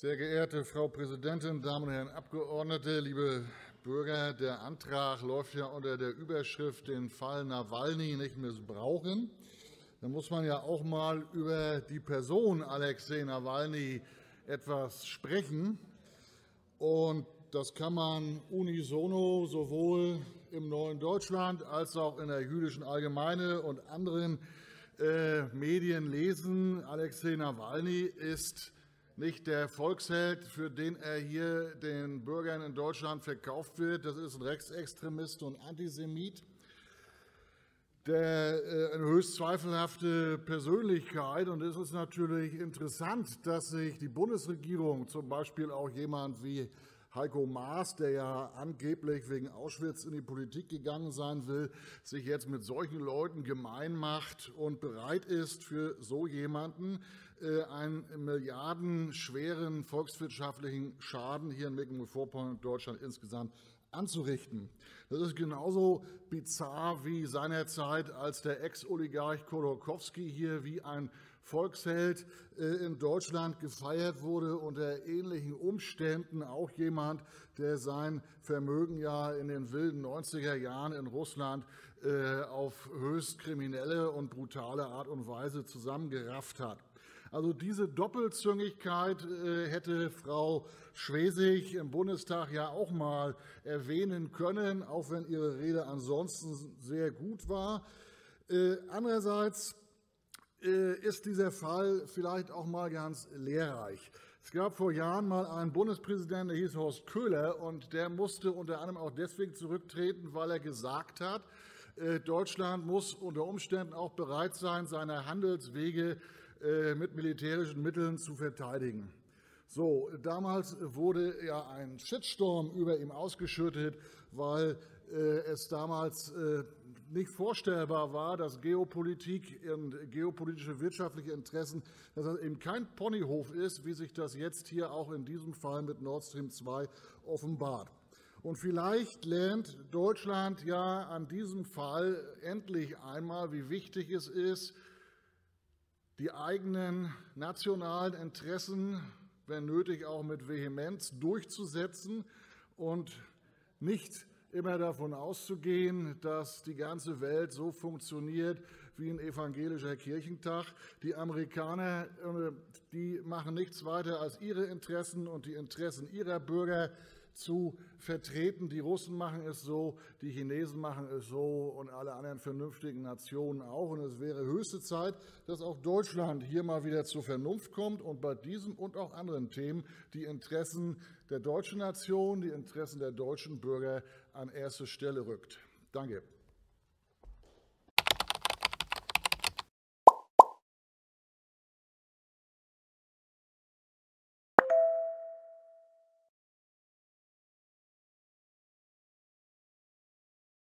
Sehr geehrte Frau Präsidentin, Damen und Herren Abgeordnete, liebe Bürger! Der Antrag läuft ja unter der Überschrift den Fall Nawalny nicht missbrauchen. Da muss man ja auch einmal über die Person Alexei Nawalny etwas sprechen. Und das kann man unisono sowohl im Neuen Deutschland als auch in der Jüdischen Allgemeine und anderen äh, Medien lesen. Alexei Nawalny ist nicht der Volksheld, für den er hier den Bürgern in Deutschland verkauft wird. Das ist ein Rechtsextremist und Antisemit, der äh, eine höchst zweifelhafte Persönlichkeit. Und es ist natürlich interessant, dass sich die Bundesregierung, z. B. auch jemand wie Heiko Maas, der ja angeblich wegen Auschwitz in die Politik gegangen sein will, sich jetzt mit solchen Leuten gemein macht und bereit ist, für so jemanden äh, einen milliardenschweren volkswirtschaftlichen Schaden hier in Mecklenburg-Vorpommern und Deutschland insgesamt anzurichten. Das ist genauso bizarr wie seinerzeit, als der Ex-Oligarch Khodorkovsky hier wie ein Volksheld äh, in Deutschland gefeiert wurde, unter ähnlichen Umständen auch jemand, der sein Vermögen ja in den wilden 90er Jahren in Russland äh, auf höchst kriminelle und brutale Art und Weise zusammengerafft hat. Also diese Doppelzüngigkeit äh, hätte Frau Schwesig im Bundestag ja auch mal erwähnen können, auch wenn ihre Rede ansonsten sehr gut war. Andererseits ist dieser Fall vielleicht auch mal ganz lehrreich. Es gab vor Jahren mal einen Bundespräsidenten, der hieß Horst Köhler, und der musste unter anderem auch deswegen zurücktreten, weil er gesagt hat, Deutschland muss unter Umständen auch bereit sein, seine Handelswege äh, mit militärischen Mitteln zu verteidigen. So, damals wurde ja ein Shitstorm über ihm ausgeschüttet, weil äh, es damals äh, nicht vorstellbar war, dass Geopolitik und geopolitische wirtschaftliche Interessen, dass das eben kein Ponyhof ist, wie sich das jetzt hier auch in diesem Fall mit Nord Stream 2 offenbart. Und vielleicht lernt Deutschland ja an diesem Fall endlich einmal, wie wichtig es ist, die eigenen nationalen Interessen, wenn nötig auch mit Vehemenz, durchzusetzen und nicht immer davon auszugehen, dass die ganze Welt so funktioniert wie ein evangelischer Kirchentag. Die Amerikaner äh, die machen nichts weiter, als ihre Interessen und die Interessen ihrer Bürger zu vertreten. Die Russen machen es so, die Chinesen machen es so und alle anderen vernünftigen Nationen auch. Und es wäre höchste Zeit, dass auch Deutschland hier mal wieder zur Vernunft kommt und bei diesem und auch anderen Themen die Interessen der deutschen Nation, die Interessen der deutschen Bürger an erste Stelle rückt. Danke.